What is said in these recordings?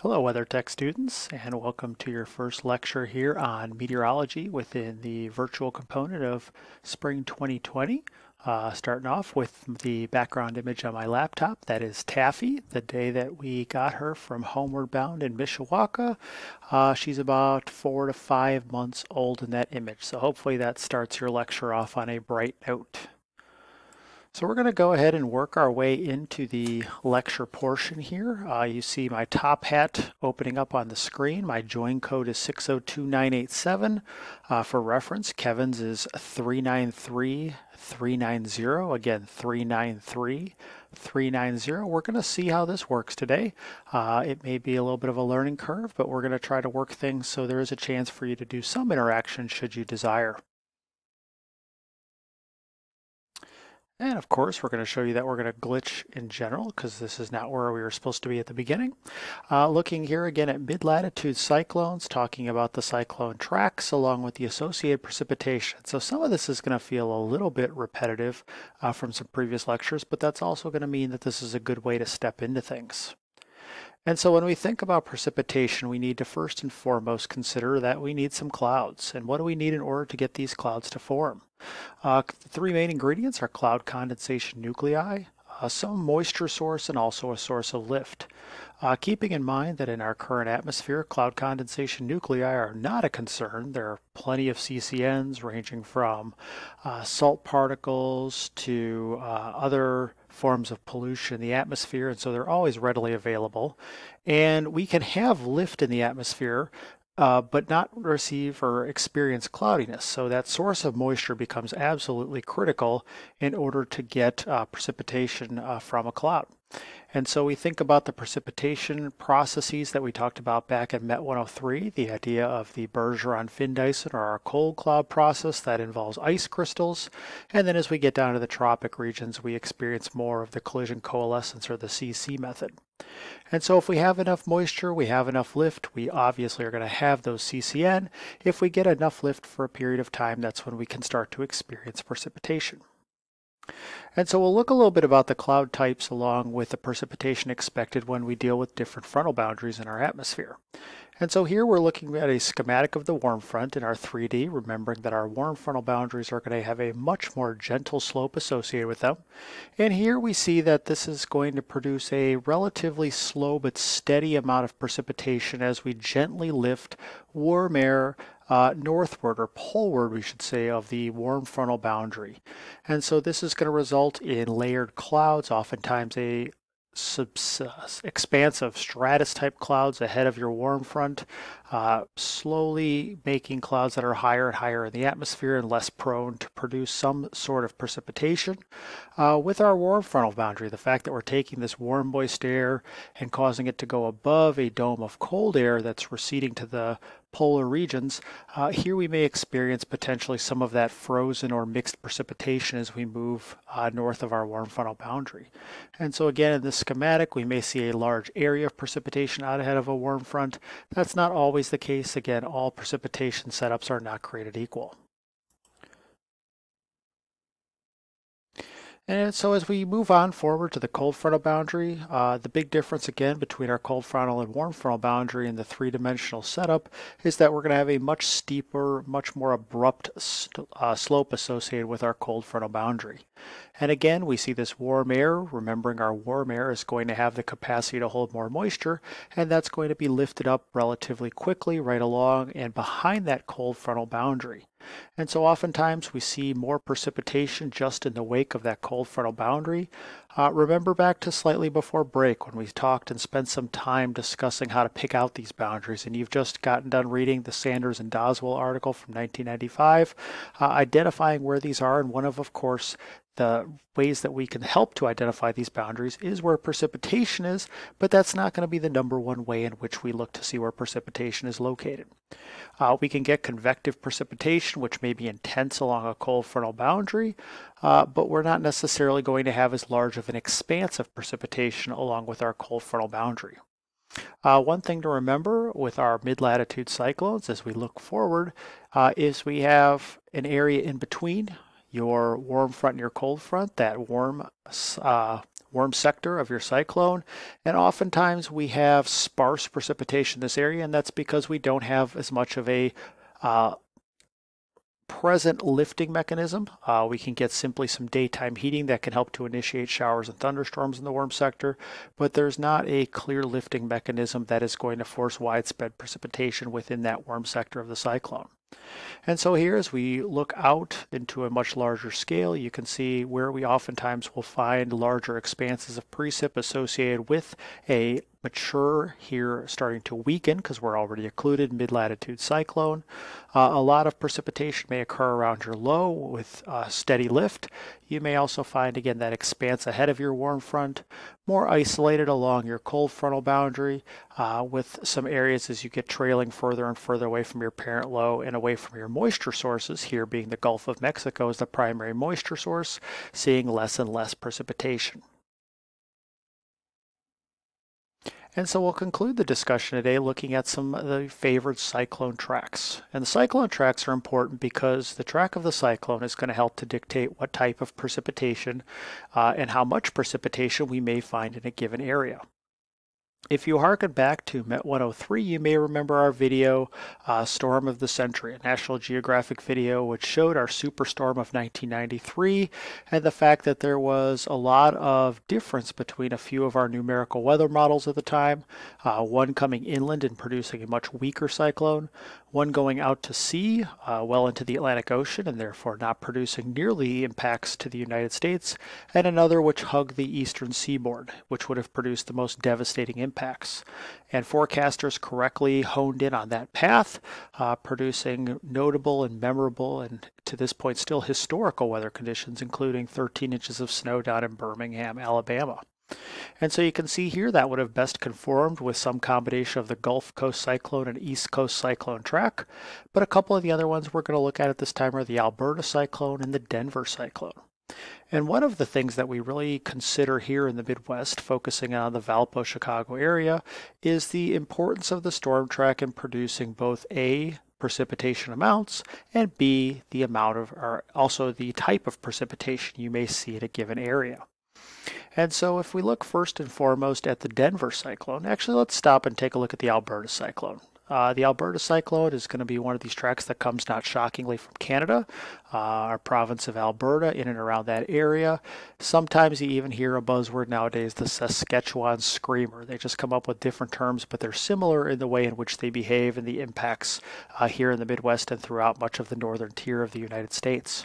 Hello WeatherTech students and welcome to your first lecture here on meteorology within the virtual component of spring 2020. Uh, starting off with the background image on my laptop, that is Taffy, the day that we got her from Homeward Bound in Mishawaka. Uh, she's about four to five months old in that image, so hopefully that starts your lecture off on a bright note. So we're going to go ahead and work our way into the lecture portion here. Uh, you see my top hat opening up on the screen. My join code is 602987. Uh, for reference, Kevin's is 393390. Again, 393390. We're going to see how this works today. Uh, it may be a little bit of a learning curve, but we're going to try to work things so there is a chance for you to do some interaction should you desire. And of course, we're going to show you that we're going to glitch in general because this is not where we were supposed to be at the beginning. Uh, looking here again at mid-latitude cyclones, talking about the cyclone tracks along with the associated precipitation. So some of this is going to feel a little bit repetitive uh, from some previous lectures, but that's also going to mean that this is a good way to step into things. And so when we think about precipitation, we need to first and foremost consider that we need some clouds. And what do we need in order to get these clouds to form? Uh, the three main ingredients are cloud condensation nuclei, uh, some moisture source, and also a source of lift. Uh, keeping in mind that in our current atmosphere, cloud condensation nuclei are not a concern. There are plenty of CCNs ranging from uh, salt particles to uh, other forms of pollution in the atmosphere, and so they're always readily available. And we can have lift in the atmosphere, uh, but not receive or experience cloudiness. So that source of moisture becomes absolutely critical in order to get uh, precipitation uh, from a cloud. And so we think about the precipitation processes that we talked about back in MET 103, the idea of the Bergeron-Findeisen or our cold cloud process that involves ice crystals. And then as we get down to the tropic regions, we experience more of the collision coalescence or the CC method. And so if we have enough moisture, we have enough lift, we obviously are going to have those CCN. If we get enough lift for a period of time, that's when we can start to experience precipitation. And so we'll look a little bit about the cloud types along with the precipitation expected when we deal with different frontal boundaries in our atmosphere. And so here we're looking at a schematic of the warm front in our 3D, remembering that our warm frontal boundaries are going to have a much more gentle slope associated with them. And here we see that this is going to produce a relatively slow but steady amount of precipitation as we gently lift warm air uh, northward or poleward, we should say, of the warm frontal boundary. And so this is going to result in layered clouds, oftentimes a subs, uh, expansive stratus type clouds ahead of your warm front, uh, slowly making clouds that are higher and higher in the atmosphere and less prone to produce some sort of precipitation. Uh, with our warm frontal boundary, the fact that we're taking this warm moist air and causing it to go above a dome of cold air that's receding to the polar regions, uh, here we may experience potentially some of that frozen or mixed precipitation as we move uh, north of our warm frontal boundary. And so again, in this schematic, we may see a large area of precipitation out ahead of a warm front. That's not always the case. Again, all precipitation setups are not created equal. And so as we move on forward to the cold frontal boundary, uh, the big difference again between our cold frontal and warm frontal boundary in the three-dimensional setup is that we're going to have a much steeper, much more abrupt uh, slope associated with our cold frontal boundary. And again, we see this warm air, remembering our warm air is going to have the capacity to hold more moisture, and that's going to be lifted up relatively quickly right along and behind that cold frontal boundary. And so oftentimes we see more precipitation just in the wake of that cold frontal boundary. Uh, remember back to slightly before break when we talked and spent some time discussing how to pick out these boundaries. And you've just gotten done reading the Sanders and Doswell article from 1995, uh, identifying where these are. And one of, of course, the ways that we can help to identify these boundaries is where precipitation is, but that's not going to be the number one way in which we look to see where precipitation is located. Uh, we can get convective precipitation, which may be intense along a cold frontal boundary, uh, but we're not necessarily going to have as large of an expanse of precipitation along with our cold frontal boundary. Uh, one thing to remember with our mid-latitude cyclones as we look forward uh, is we have an area in between your warm front and your cold front. That warm uh, warm sector of your cyclone. And oftentimes we have sparse precipitation in this area, and that's because we don't have as much of a uh, present lifting mechanism. Uh, we can get simply some daytime heating that can help to initiate showers and thunderstorms in the warm sector, but there's not a clear lifting mechanism that is going to force widespread precipitation within that warm sector of the cyclone. And so here as we look out into a much larger scale, you can see where we oftentimes will find larger expanses of precip associated with a mature here starting to weaken because we're already occluded mid-latitude cyclone. Uh, a lot of precipitation may occur around your low with uh, steady lift. You may also find again that expanse ahead of your warm front, more isolated along your cold frontal boundary uh, with some areas as you get trailing further and further away from your parent low and away from your moisture sources, here being the Gulf of Mexico as the primary moisture source, seeing less and less precipitation. And so we'll conclude the discussion today looking at some of the favored cyclone tracks. And the cyclone tracks are important because the track of the cyclone is going to help to dictate what type of precipitation uh, and how much precipitation we may find in a given area. If you harken back to Met 103, you may remember our video, uh, Storm of the Century, a National Geographic video which showed our superstorm of 1993 and the fact that there was a lot of difference between a few of our numerical weather models at the time, uh, one coming inland and producing a much weaker cyclone, one going out to sea, uh, well into the Atlantic Ocean, and therefore not producing nearly impacts to the United States, and another which hugged the eastern seaboard, which would have produced the most devastating impacts. And forecasters correctly honed in on that path, uh, producing notable and memorable and to this point still historical weather conditions, including 13 inches of snow down in Birmingham, Alabama. And so you can see here that would have best conformed with some combination of the Gulf Coast Cyclone and East Coast Cyclone track. But a couple of the other ones we're going to look at at this time are the Alberta Cyclone and the Denver Cyclone. And one of the things that we really consider here in the Midwest, focusing on the Valpo Chicago area, is the importance of the storm track in producing both A, precipitation amounts, and B, the amount of, or also the type of precipitation you may see in a given area. And so if we look first and foremost at the Denver cyclone, actually let's stop and take a look at the Alberta cyclone. Uh, the Alberta cyclone is going to be one of these tracks that comes not shockingly from Canada, uh, our province of Alberta, in and around that area. Sometimes you even hear a buzzword nowadays, the Saskatchewan Screamer. They just come up with different terms, but they're similar in the way in which they behave and the impacts uh, here in the Midwest and throughout much of the northern tier of the United States.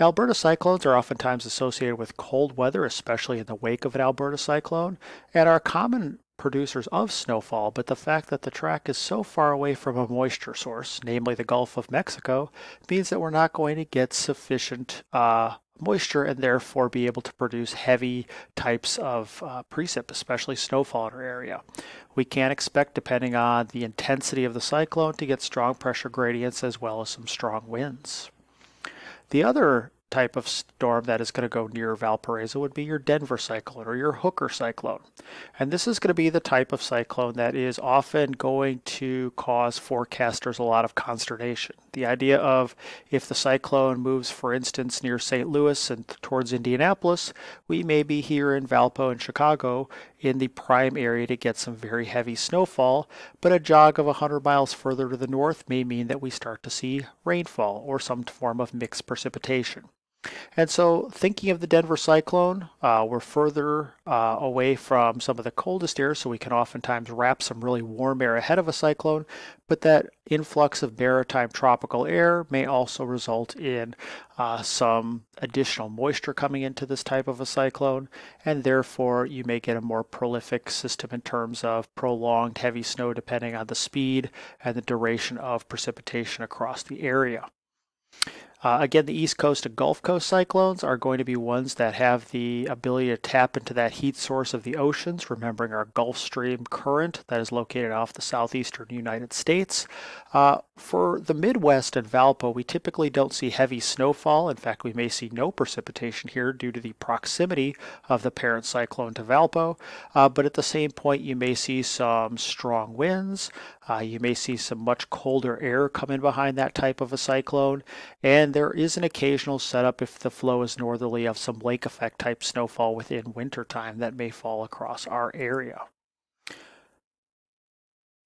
Alberta cyclones are oftentimes associated with cold weather, especially in the wake of an Alberta cyclone, and are common producers of snowfall, but the fact that the track is so far away from a moisture source, namely the Gulf of Mexico, means that we're not going to get sufficient uh, moisture and therefore be able to produce heavy types of uh, precip, especially snowfall in our area. We can expect, depending on the intensity of the cyclone, to get strong pressure gradients as well as some strong winds. The other type of storm that is going to go near Valparaiso would be your Denver cyclone or your Hooker cyclone. And this is going to be the type of cyclone that is often going to cause forecasters a lot of consternation. The idea of if the cyclone moves, for instance, near St. Louis and towards Indianapolis, we may be here in Valpo and Chicago in the prime area to get some very heavy snowfall, but a jog of 100 miles further to the north may mean that we start to see rainfall or some form of mixed precipitation. And so, thinking of the Denver cyclone, uh, we're further uh, away from some of the coldest air, so we can oftentimes wrap some really warm air ahead of a cyclone. But that influx of maritime tropical air may also result in uh, some additional moisture coming into this type of a cyclone, and therefore you may get a more prolific system in terms of prolonged heavy snow depending on the speed and the duration of precipitation across the area. Uh, again, the East Coast and Gulf Coast cyclones are going to be ones that have the ability to tap into that heat source of the oceans, remembering our Gulf Stream current that is located off the southeastern United States. Uh, For the Midwest and Valpo, we typically don't see heavy snowfall. In fact, we may see no precipitation here due to the proximity of the parent cyclone to Valpo. Uh, but at the same point, you may see some strong winds. Uh, you may see some much colder air come in behind that type of a cyclone. And there is an occasional setup if the flow is northerly of some lake effect type snowfall within wintertime that may fall across our area.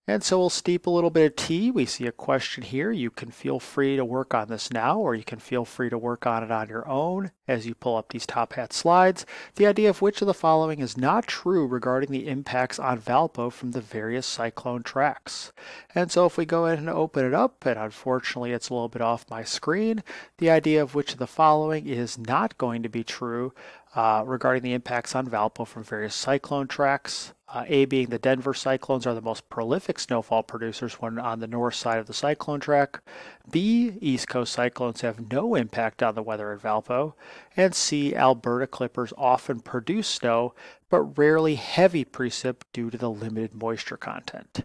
And so we'll steep a little bit of tea. We see a question here. You can feel free to work on this now, or you can feel free to work on it on your own as you pull up these top hat slides. The idea of which of the following is not true regarding the impacts on Valpo from the various cyclone tracks. And so if we go ahead and open it up, and unfortunately it's a little bit off my screen, the idea of which of the following is not going to be true uh, regarding the impacts on Valpo from various cyclone tracks. Uh, A being the Denver cyclones are the most prolific snowfall producers when on the north side of the cyclone track. B, East Coast cyclones have no impact on the weather at Valpo. And C, Alberta clippers often produce snow, but rarely heavy precip due to the limited moisture content.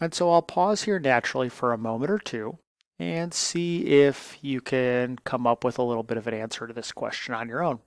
And so I'll pause here naturally for a moment or two and see if you can come up with a little bit of an answer to this question on your own.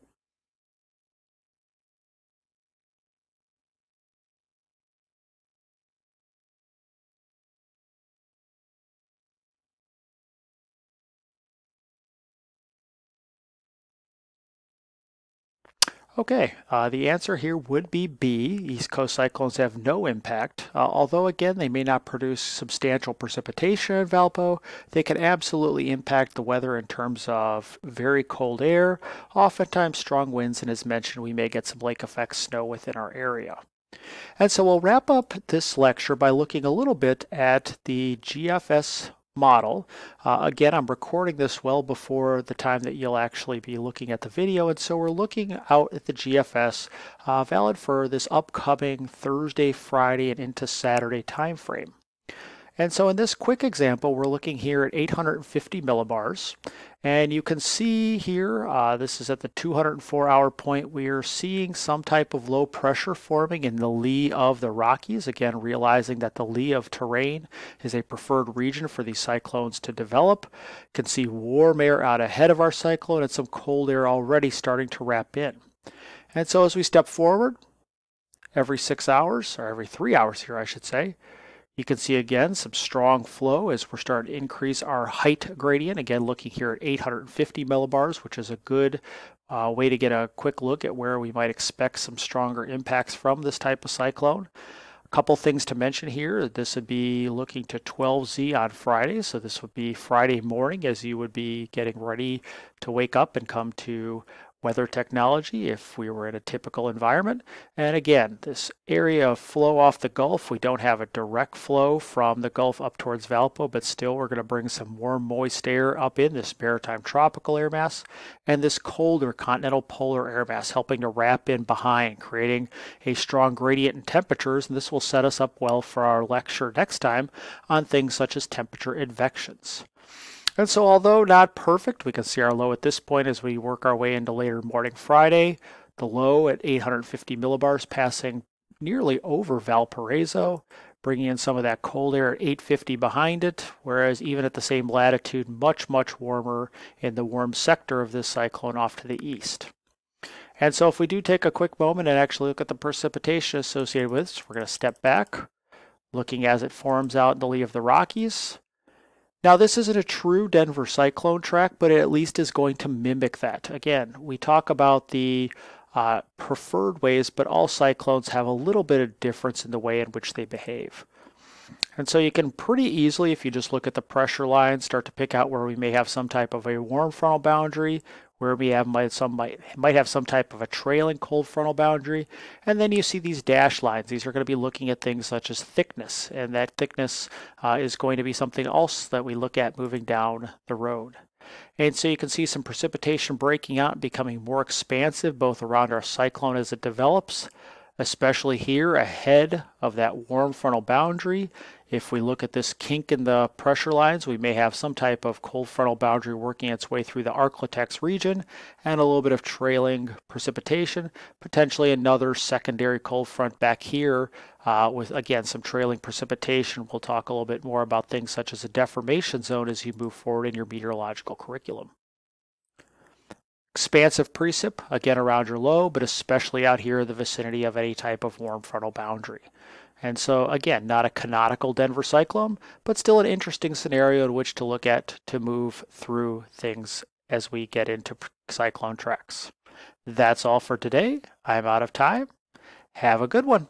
Okay, uh, the answer here would be B. East Coast cyclones have no impact. Uh, although, again, they may not produce substantial precipitation in Valpo, they can absolutely impact the weather in terms of very cold air, oftentimes strong winds, and as mentioned, we may get some lake effect snow within our area. And so we'll wrap up this lecture by looking a little bit at the GFS model. Uh, again, I'm recording this well before the time that you'll actually be looking at the video, and so we're looking out at the GFS uh, valid for this upcoming Thursday, Friday, and into Saturday time frame. And so in this quick example, we're looking here at 850 millibars. And you can see here, uh, this is at the 204 hour point, we are seeing some type of low pressure forming in the lee of the Rockies. Again, realizing that the lee of terrain is a preferred region for these cyclones to develop. You can see warm air out ahead of our cyclone and some cold air already starting to wrap in. And so as we step forward, every six hours, or every three hours here, I should say, you can see again some strong flow as we're starting to increase our height gradient. Again, looking here at 850 millibars, which is a good uh, way to get a quick look at where we might expect some stronger impacts from this type of cyclone. A couple things to mention here. This would be looking to 12Z on Friday. So this would be Friday morning as you would be getting ready to wake up and come to weather technology if we were in a typical environment. And again, this area of flow off the Gulf, we don't have a direct flow from the Gulf up towards Valpo, but still we're going to bring some warm, moist air up in this maritime tropical air mass and this colder continental polar air mass helping to wrap in behind, creating a strong gradient in temperatures. And this will set us up well for our lecture next time on things such as temperature advections. And so although not perfect, we can see our low at this point as we work our way into later morning Friday. The low at 850 millibars passing nearly over Valparaiso, bringing in some of that cold air at 850 behind it, whereas even at the same latitude, much, much warmer in the warm sector of this cyclone off to the east. And so if we do take a quick moment and actually look at the precipitation associated with this, we're going to step back, looking as it forms out in the lee of the Rockies. Now, this isn't a true Denver cyclone track, but it at least is going to mimic that. Again, we talk about the uh, preferred ways, but all cyclones have a little bit of difference in the way in which they behave. And so you can pretty easily, if you just look at the pressure line, start to pick out where we may have some type of a warm frontal boundary, where we have might some might might have some type of a trailing cold frontal boundary. And then you see these dash lines. These are going to be looking at things such as thickness. And that thickness uh, is going to be something else that we look at moving down the road. And so you can see some precipitation breaking out and becoming more expansive both around our cyclone as it develops especially here ahead of that warm frontal boundary. If we look at this kink in the pressure lines, we may have some type of cold frontal boundary working its way through the Arklatex region and a little bit of trailing precipitation, potentially another secondary cold front back here uh, with, again, some trailing precipitation. We'll talk a little bit more about things such as a deformation zone as you move forward in your meteorological curriculum. Expansive precip, again around your low, but especially out here in the vicinity of any type of warm frontal boundary. And so again, not a canonical Denver cyclone, but still an interesting scenario in which to look at to move through things as we get into cyclone tracks. That's all for today. I'm out of time. Have a good one.